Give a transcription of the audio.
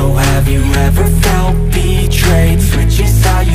So have you ever felt betrayed? Switching sides